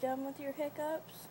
Done with your hiccups?